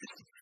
this is